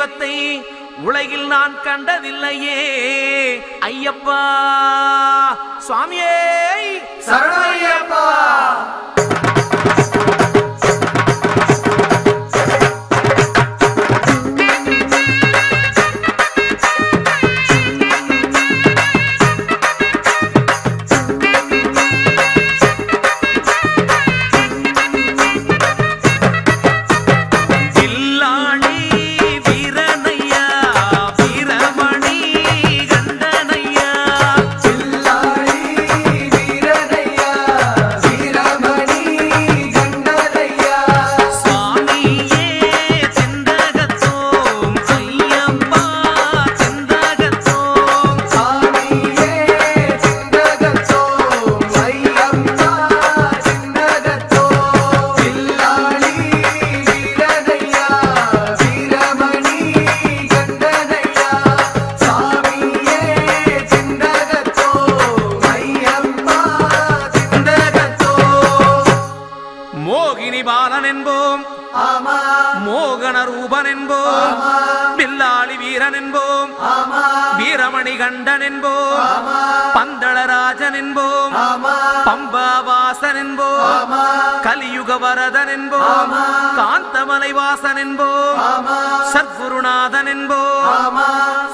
தெய்வத்தை உலகில் நான் கண்டதில்லையே. ஐயப்பா சுவாமியே சரணையப்பா வரதன் என்போம். மலைவாசனென்போ வாசன் சத்குருநாதன் என்போம்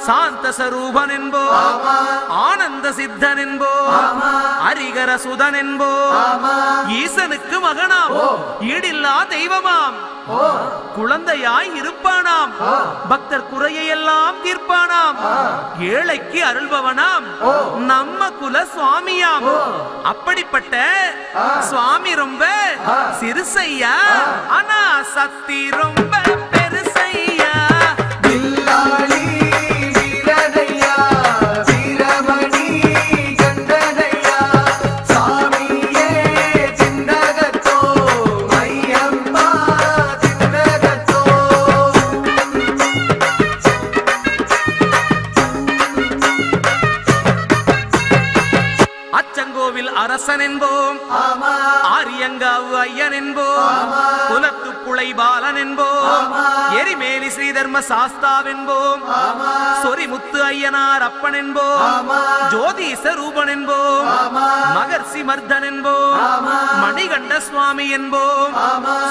சாந்த சரூபன் என்போம் ஆனந்த சித்தன் என்போம் ஹரிகர ஈசனுக்கு மகனாம். ஈடில்லா தெய்வமாம். குழந்தையாய் இருப்பானாம். பக்தர் குறையெல்லாம் தீர்ப்பானாம். ஏழைக்கு அருள்பவனாம். நம்ம குல சுவாமியாம். அப்படிப்பட்ட சுவாமி ரொம்ப சிறுசையா ஆனா சத் பக்தி ரொம்ப ஸ்ரீதர்ம சாஸ்தாவென்போம். சொரிமுத்து ஐயனார் அப்பன் என்போம் ஜோதிச ரூபன் என்போம் மகர்ஷி மர்தன் என்போம் மணிகண்ட சுவாமி என்போம்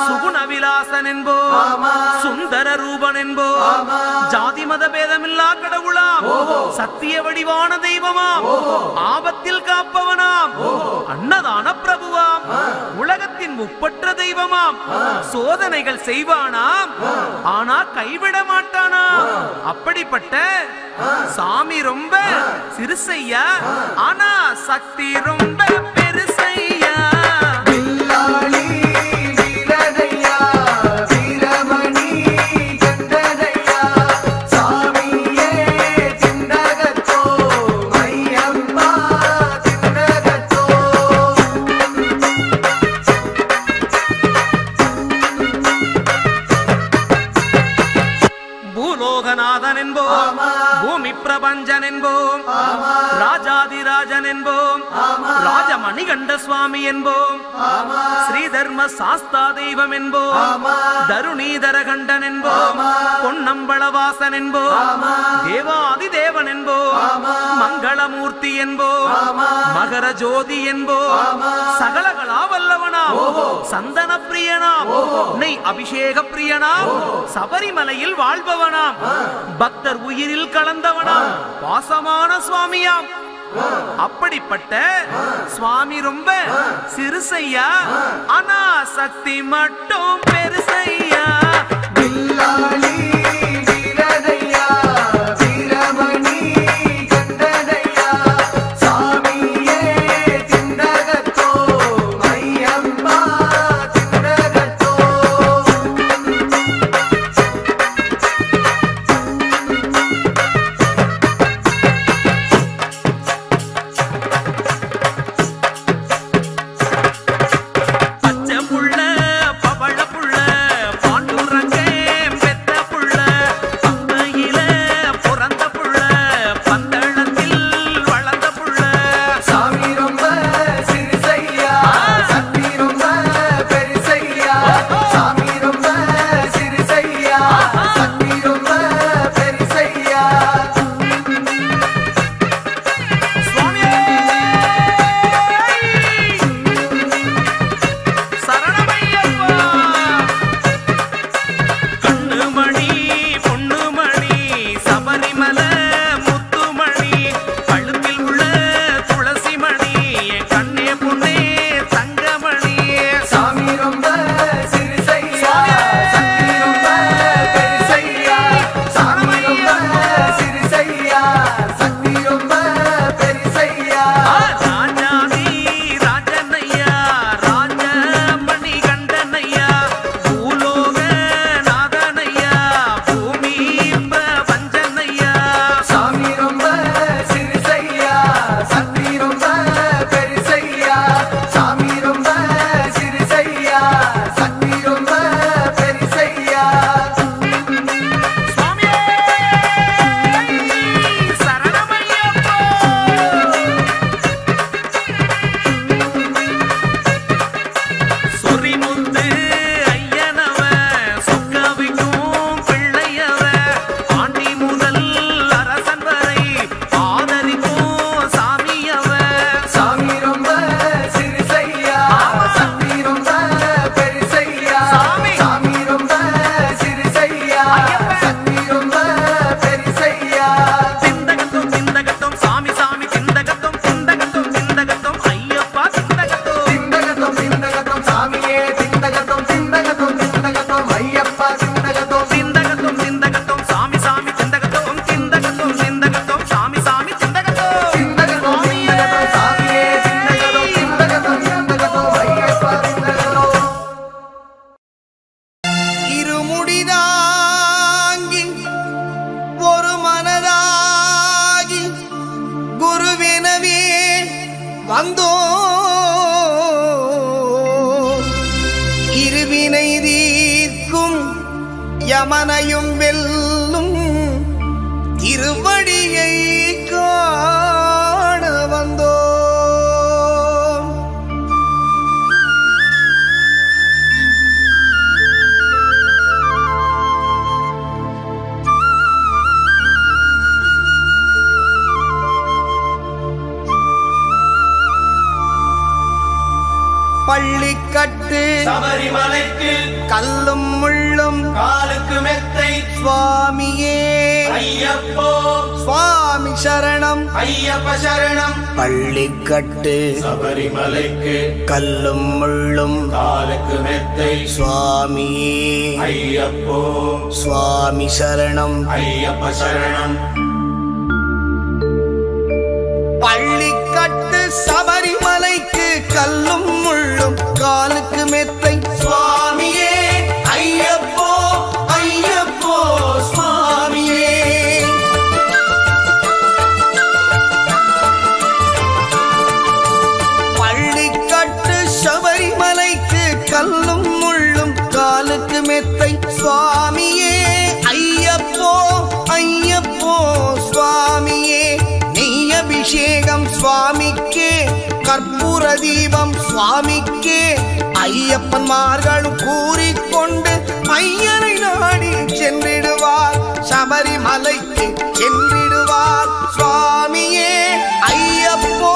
சுகுண விலாசன் என்போம் சுந்தர ரூபன் என்போம் ஜாதி மத பேதமில்லா கடவுளாம். சத்திய வடிவான தெய்வமாம். ஆபத்தில் காப்பவனாம். அன்னதான ஒப்பற்ற தெய்வமாம். சோதனைகள் செய்வானாம். ஆனா கைவிட மாட்டானாம். அப்படிப்பட்ட சாமி ரொம்ப சிறுசையா ஆனா சக்தி ரொம்ப ராஜமணிகண்ட சுவாமி என்போம் ஸ்ரீதர்ம சாஸ்தா தெய்வம் என்போம். தருணீதர கண்டன் என்போம். பொன்னம்பளவாசன் என்போம். தேவாதி தேவன் என்போம். மங்களமூர்த்தி என்போம். மகர ஜோதி என்போம். சகலகலா வல்லவனாம் சந்தன பிரியனாம் நெய் அபிஷேக பிரியனாம் சபரிமலையில் வாழ்பவனாம். பக்தர் உயிரில் கலந்தவனாம். பாசமான சுவாமியாம். அப்படிப்பட்ட சுவாமி ரொம்ப சிறுசையா ஆனா சக்தி மட்டும் பெருசையா. பில்லாளி சுவாமியே. ஐயப்போ. சுவாமி சரணம். ஐயப்ப சரணம். பள்ளிக்கட்டு. சபரிமலைக்கு. கல்லும் முள்ளும். காலுக்கு மெத்தை. சுவாமியே. ஐயப்போ. சுவாமி சரணம். ஐயப்ப சரணம். பள்ளிக்கட்டு சபரிமலைக்கு கல்லும் முள்ளும் காலுக்கு மெத்தை. சுவாமியே. அபிஷேகம் சுவாமிக்கே கற்பூர தீபம் சுவாமிக்கே. ஐயப்பன்மார்களும் கூறிக்கொண்டு ஐயனை நாடி சென்றிடுவார். சபரிமலைக்கு சென்றிடுவார் சுவாமியே. ஐயப்போ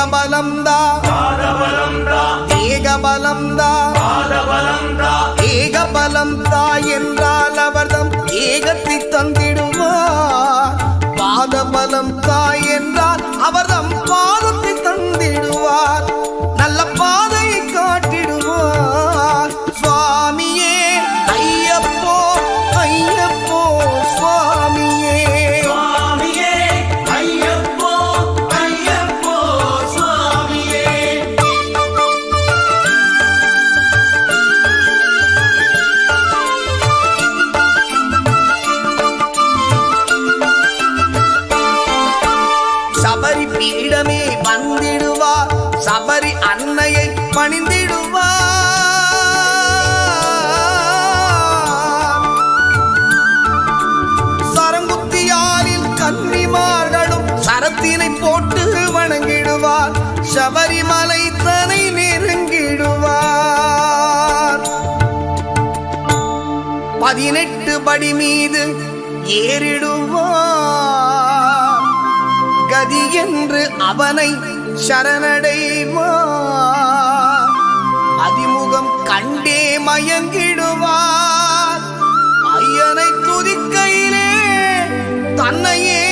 ஏகபலம்தா ஏகபலம்தா ஏகபலம்தா என்றால் அவர்தம் ஏகத்தை தந்திடுவார் பாதபலம் தா என்றால் சபரிமலை தனை நெருங்கிடுவார் பதினெட்டு படி மீது ஏறிடுவார். கதி என்று அவனை சரணடைவார். அதிமுகம் கண்டே மயங்கிடுவார். ஐயனை துதிக்கையிலே தன்னையே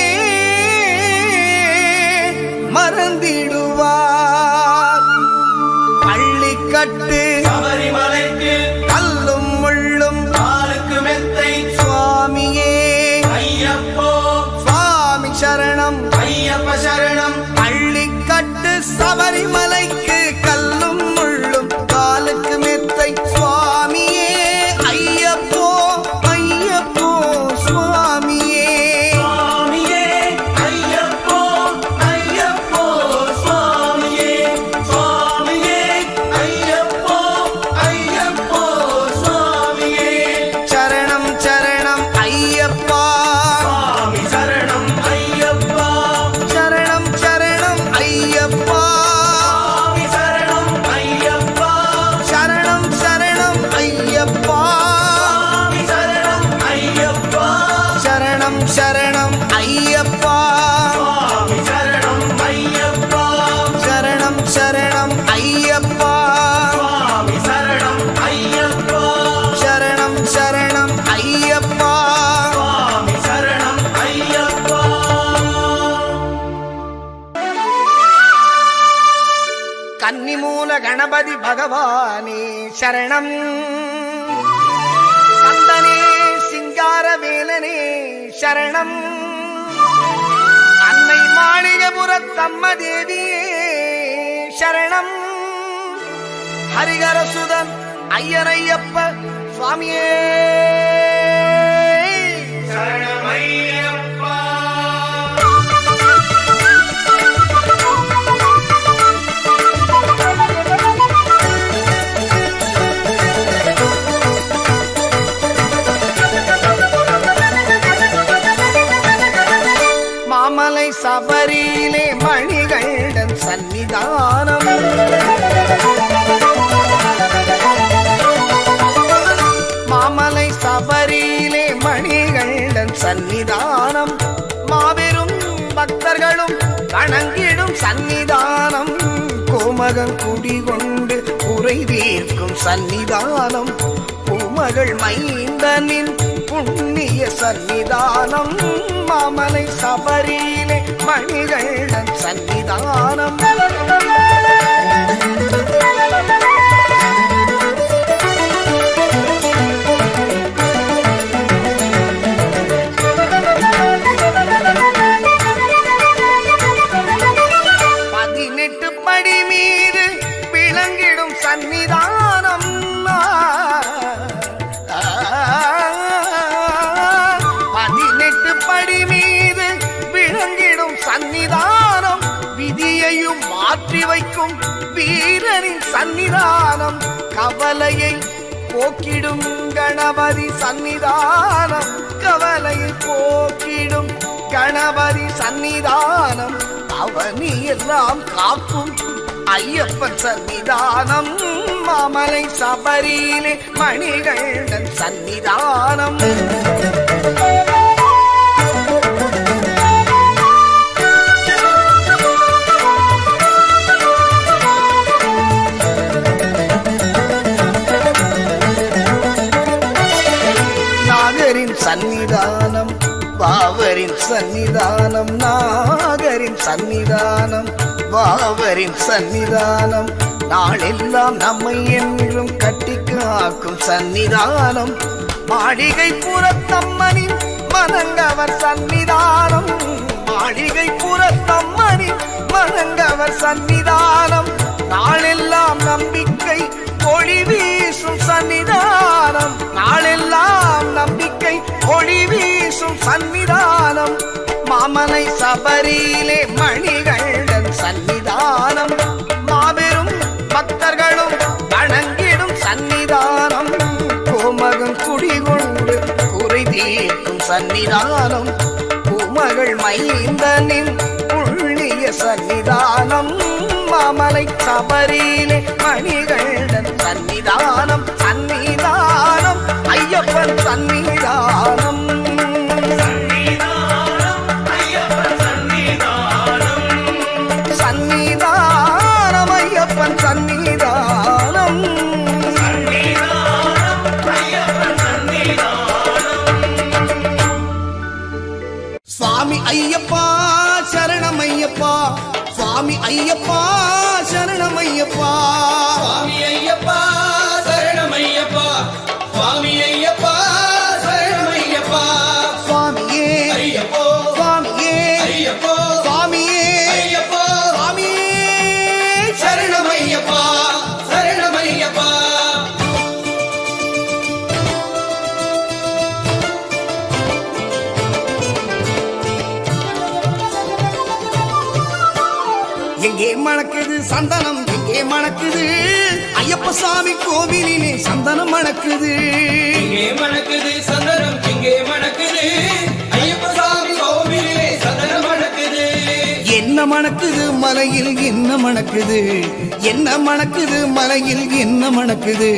கணபதி பகவானே சரணம். கந்தனே சிங்கார வேலனே சரணம். அன்னை மாளிகபுரத்தம்ம தேவியே சரணம். ஹரிகரசுதன் ஐயனையப்ப சுவாமியே. சரணமையப்பா மணிகண்டன் சன்னிதானம் மாமலை சபரியிலே மணிகண்டன் சன்னிதானம் மாபெரும் பக்தர்களும் வணங்கிடும் சன்னிதானம் கோமகன் குடிகொண்டு குறை தீர்க்கும் சன்னிதானம் பூமகள் மைந்தனின் புண்ணிய சன்னிதானம் மாமலை சபரியிலே மணிகள் சன்னிதானம். கவலையை போக்கிடும் கணபதி சன்னிதானம் கவலையை போக்கிடும் கணபதி சன்னிதானம் அவனி எல்லாம் காக்கும் ஐயப்பன் சன்னிதானம் மாமலை சபரியிலே மணிகண்டன் சன்னிதானம் பாவரின் சன்னிதானம் நாளெல்லாம் நம்மை என்றும் கட்டிக்கு ஆக்கும் சன்னிதானம் மாளிகை புறத்தம்மனின் மனங்கவர் சன்னிதானம் மாளிகை புறத்தம்மனின் மனங்கவர் சன்னிதானம் நாளெல்லாம் நம்பிக்கை ஒளி வீசும் சன்னிதானம் நாளெல்லாம் நம்பிக்கை ஒளி வீசும் சன்னிதானம் மாமலை சபரியிலே மணிகள் சன்னிதானம் மாபெரும் பக்தர்களும் வணங்கிடும் சன்னிதானம் கோமகன் குடிகொண்டு குறை தீர்க்கும் சன்னிதானம் பூமகள் மைந்தனின் புள்ளிய சன்னிதானம் மாமலை சபரியிலே மணிகளுடன் சன்னிதானம் சன்னிதானம் ஐயப்பன் சன்னிதானம் சன்னிதானம் ஐயப்பன் சன்னிதானம் ஐயப்பா சரணம் ஐயப்பா. சந்தனம் எங்கே மணக்குது? ஐயப்ப சாமி கோவிலிலே சந்தனம் மணக்குது. இங்கே மணக்குது? சந்தனம் இங்கே மணக்குது? ஐயப்ப சாமி கோவிலே சந்தனம் மணக்குது. என்ன மணக்குது? மலையில் என்ன மணக்குது? என்ன மணக்குது? மலையில் என்ன மணக்குது?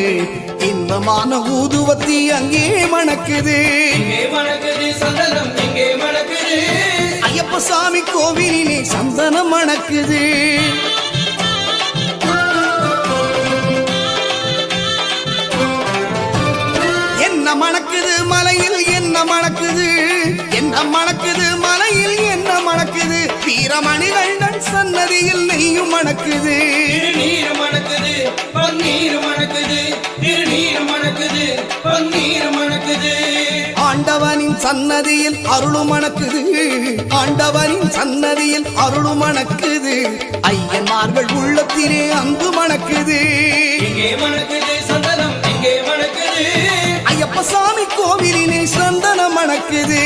இன்பமான ஊதுவத்தி அங்கே மணக்குது? ஐயப்ப சாமி கோவிலிலே சந்தனம் மணக்குது. என்ன மணக்குது மலையில் என்ன மணக்குது? என்ன மணக்குது மலையில் என்ன மணக்குது? வீரமணிகண்டன் சன்னதியில் நெய்யும் மணக்குது. திருநீர் மணக்குது பன்னீர் மணக்குது திருநீர் மணக்குது பன்னீர் மணக்குது. ஆண்டவனின் சன்னதியில் அருளும் மணக்குது. ஆண்டவனின் சன்னதியில் அருளும் மணக்குது. ஐயன்மார்கள் உள்ளத்திலே அன்பு மணக்குது. இங்கே மணக்குது சந்தனம் இங்கே மணக்குது. அப்பசாமி சாமி சந்தனம் மணக்குது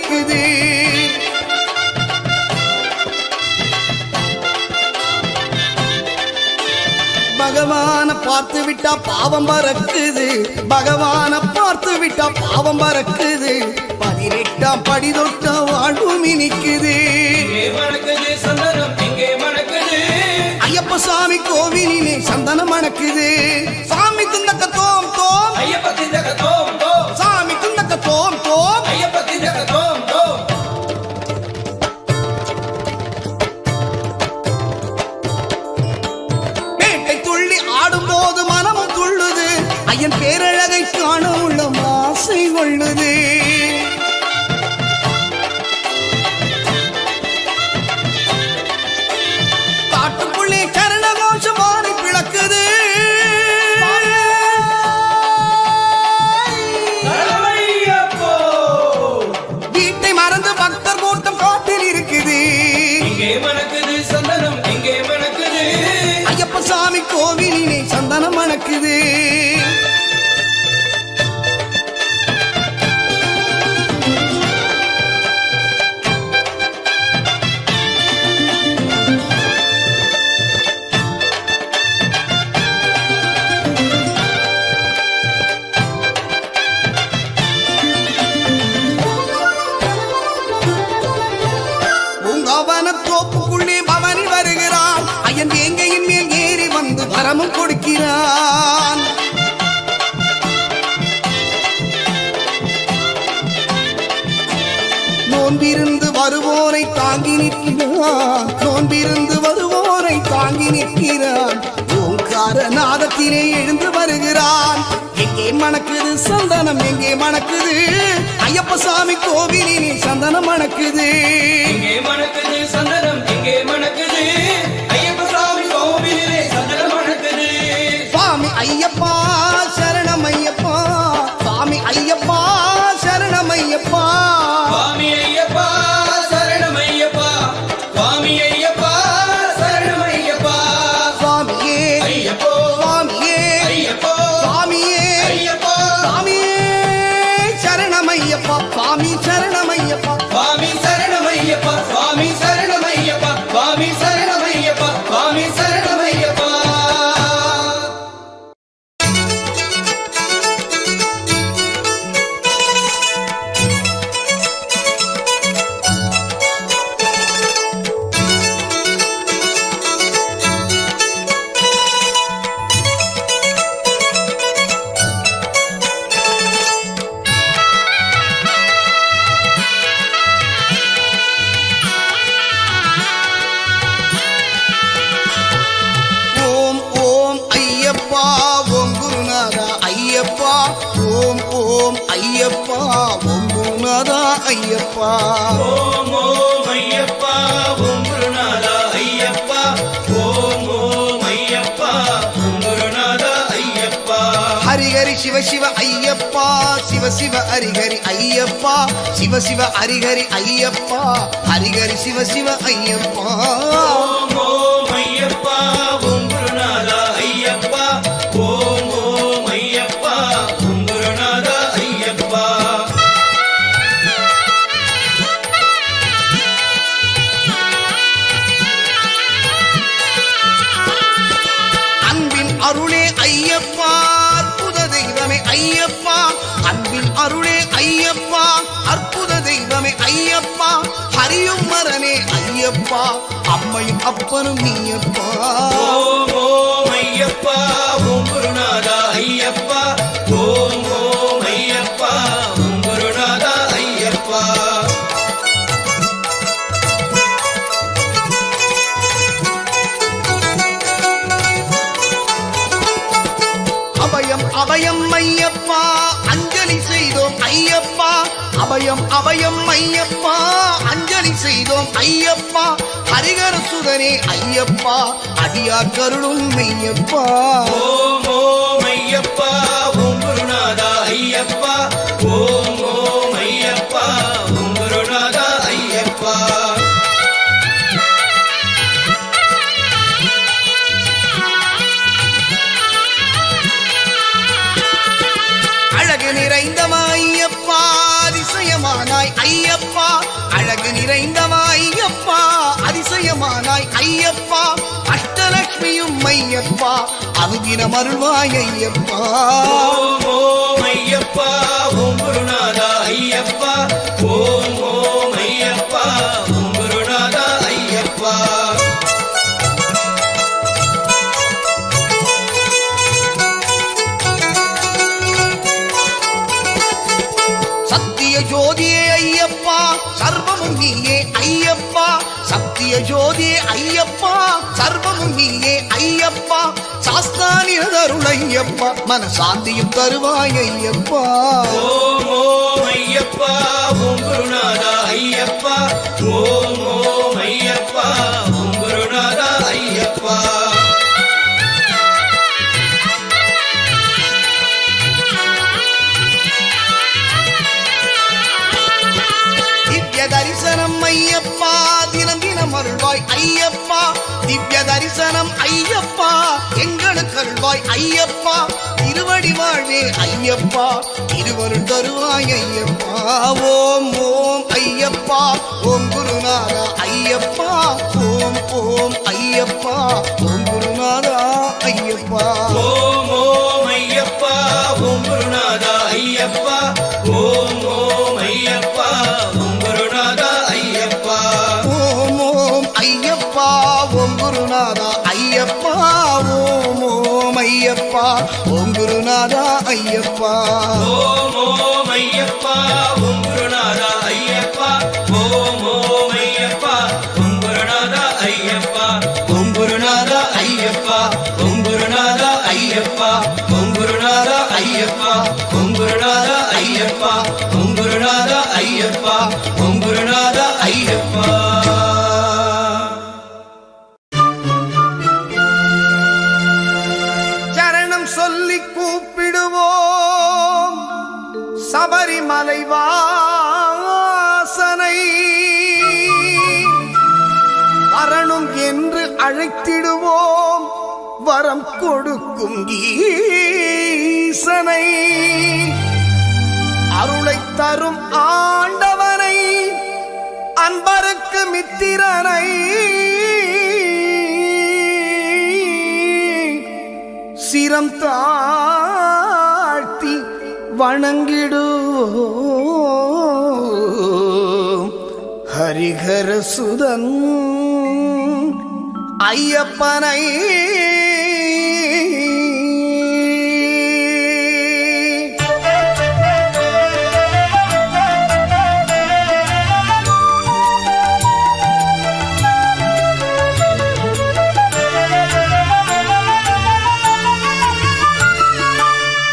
சக்தி பகவான பார்த்து விட்டா பாவம் பறக்குது. பகவான பார்த்து விட்டா பாவம் பறக்குது. பதினெட்டாம் படி தொட்ட வாழ்வு மினிக்குது ஐயப்ப சாமி கோவிலிலே சந்தனம் மணக்குது சாமி துந்தக்க தோம் தோம் ஐயப்ப திண்டக தோம். ஆசை கொள்ளுதே அடியார் கருளும் மெய்யப்பா. ஓம் ஐயப்பா அனுதினம் அருள்வாய் ஐயப்பா ஓம் ஐயப்பா. ஓம் குருநாதா ஐயப்பா ஓம் ஓம் ஐயப்பா. ஓம் குருநாதா ஐயப்பா சத்திய ஜோதியே ஐயப்பா சர்வமும் நீயே ஐயப்பா. சத்திய ஜோதியே ஐயப்பா சர்வமும் நீயே ஐயப்பா. சாஸ்தானியதருள் ஐயப்பா மனசாந்தியும் தருவாய் ஐயப்பா. ஓம் ஓம் ஐயப்பா. ஓம் குருநாதா ஐயப்பா. ஓம் ஓம் ஐயப்பா. ஓம் குருநாதா ஐயப்பா. திவ்ய தரிசனம் ஐயப்பா. எங்களுக்கு அருள்வாய் ஐயப்பா. திருவடி வாழ்வே ஐயப்பா. திருவருள் தருவாய் ஐயப்பா. ஓம் ஓம் ஐயப்பா. ஓம் குருநாதா ஐயப்பா. ஓம் ஓம் ஐயப்பா. ஓம் குருநாதா ஐயப்பா. ஓம் ஓம் ஐயப்பா. ஓம் குருநாதா ஐயப்பா. ஓம் குருநாதா ஐயப்பா அழைத்திடுவோம். வரம் கொடுக்கும் ஈசனை. அருளை தரும் ஆண்டவனை அன்பருக்கு மித்திரனை. சிரம் தாழ்த்தி வணங்கிடுவோம். ஹரிஹர சுதன் ஐயப்பனை.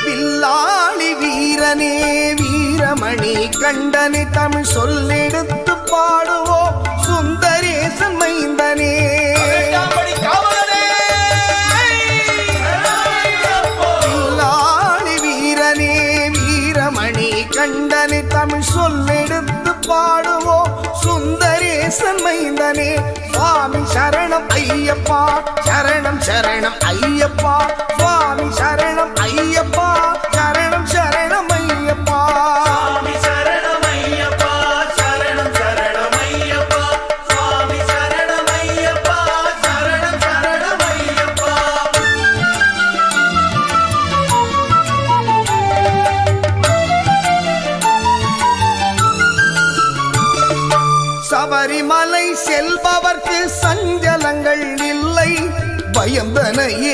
வில்லாளி வீரனே வீரமணி கண்டனி தமிழ் சொல்லே. அரசன் மைந்தனே சுவாமி சரணம் ஐயப்பா. சரணம் சரணம் ஐயப்பா. சுவாமி சரணம்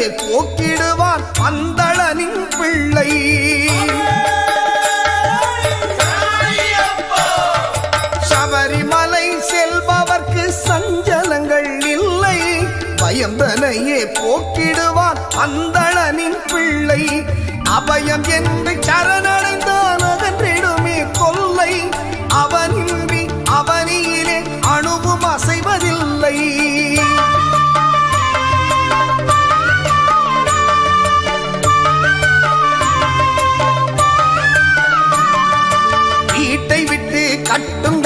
போக்கிடுவான் அந்தளனின் பிள்ளை. சபரிமலை செல்பவர்க்கு சஞ்சலங்கள் இல்லை. பயந்தனையே போக்கிடுவான் அந்தளனின் பிள்ளை. அபயம் என்று சரண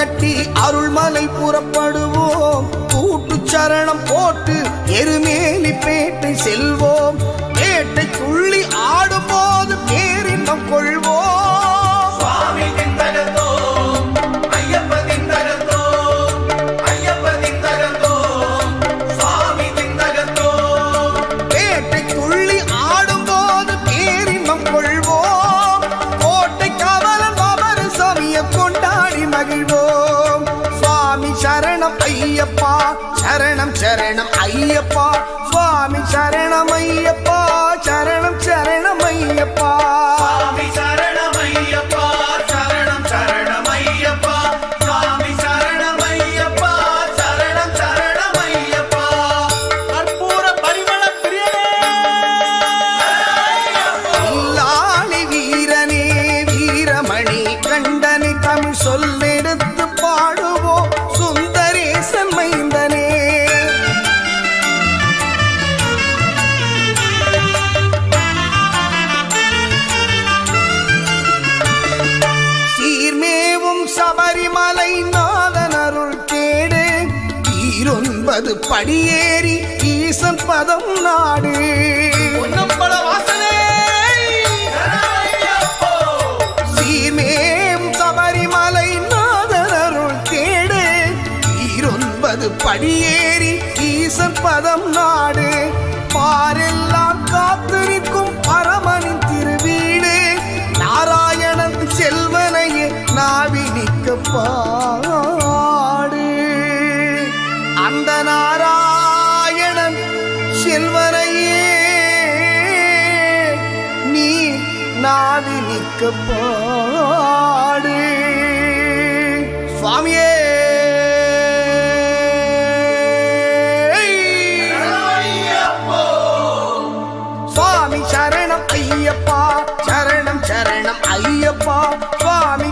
கட்டி அருள்மலை புறப்படும் சபரிமலை நாதன் அருள் கேடு ஈரொன்பது படியேறி ஈசன் பதம் நாடு. சபரிமலை நாதன் அருள் கேடு ஈரொன்பது படியேறி ஈசன் பதம் நாடு. பாரெல்லாம் காத்திருக்கும் பரமன் நாவி நிக்க பாடு. அந்த நாராயணன் செல்வனையே நீ நாவி நிக்க பாடு. சுவாமியே. ஐயப்பா சரணம் சரணம் ஐயப்பா.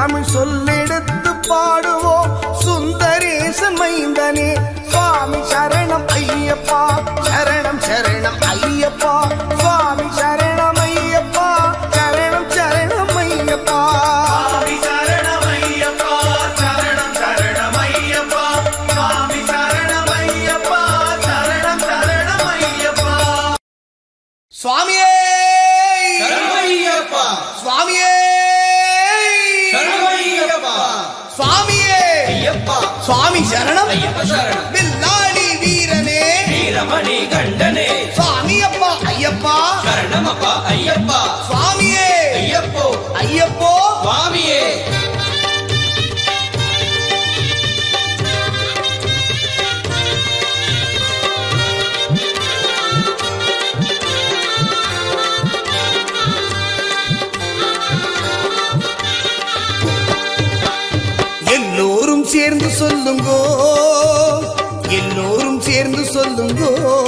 தமிழ் சொல்லெடுத்து பாடுவோம் சுந்தரேசன் மைந்தனே சுவாமி சரணம் ஐயப்பா. சரணம் சரணம் ஐயப்பா. சொல்லுங்கோ. எல்லோரும் சேர்ந்து சொல்லுங்கோ.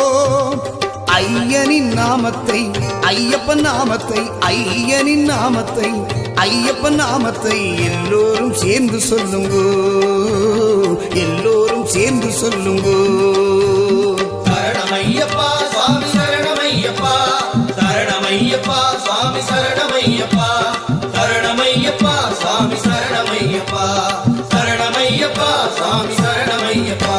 ஐயனின் நாமத்தை ஐயப்பன் நாமத்தை ஐயனின் நாமத்தை ஐயப்பன் நாமத்தை எல்லோரும் சேர்ந்து சொல்லுங்கோ. எல்லோரும் சேர்ந்து சொல்லுங்கோ. சரணமையப்பா சுவாமி சரணமையப்பா. சரணமையப்பா சுவாமி சரணமையப்பா. சரணமையப்பா சுவாமி சரணமையப்பா. சரணமையப்பா சாமி சரணமையப்பா.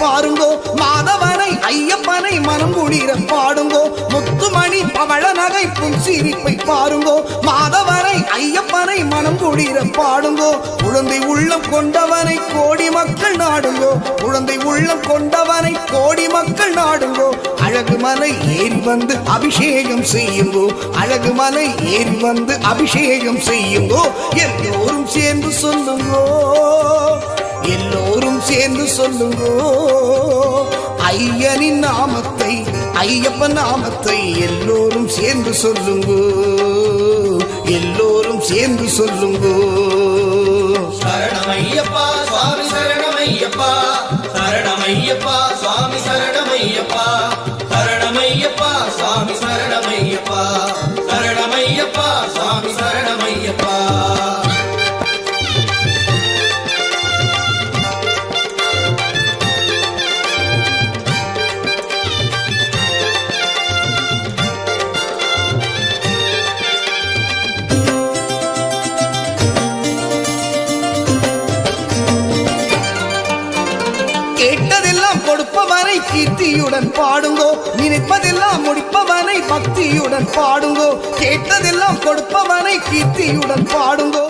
பாருங்கோ மாதவனை ஐயப்பனை மனம் குளிர பாடுங்கோ முத்துமணி பவள நகைப்பும் சிரிப்பை பாருங்கோ. மாதவரை ஐயப்பனை மனம் குளிர பாடுங்கோ. குழந்தை உள்ளம் கொண்டவனை கோடி மக்கள் நாடுங்கோ. குழந்தை உள்ளம் கொண்டவனை கோடி மக்கள் நாடுங்கோ. அழகு மலை ஏறி வந்து அபிஷேகம் செய்யுங்கோ. அழகு மலை ஏறி வந்து அபிஷேகம் செய்யுங்கோ. எல்லோரும் சேர்ந்து சொல்லுங்கோ. எல்லோரும் சேர்ந்து சொல்லுங்கோ. ஐயனின் நாமத்தை ஐயப்பன் நாமத்தை எல்லோரும் சேர்ந்து சொல்லுங்கோ. எல்லோரும் சேர்ந்து சொல்லுங்கோ. சரணமையப்பா சுவாமி சரணமையப்பா. சரணமையப்பா சுவாமி சரணமையப்பா. சரணமையப்பா சுவாமி சரணமையப்பா. சரணமையப்பா சுவாமி சரணமையப்பா. பக்தியுடன் பாடுங்கோ. நினைப்பதெல்லாம் முடிப்பவனை பக்தியுடன் பாடுங்கோ. கேட்டதெல்லாம் கொடுப்பவனை கீர்த்தியுடன் பாடுங்கோ.